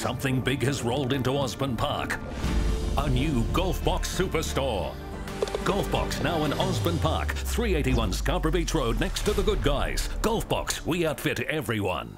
Something big has rolled into Osborne Park. A new GolfBox Superstore. GolfBox now in Osborne Park, 381 Scarborough Beach Road next to the good guys. GolfBox, we outfit everyone.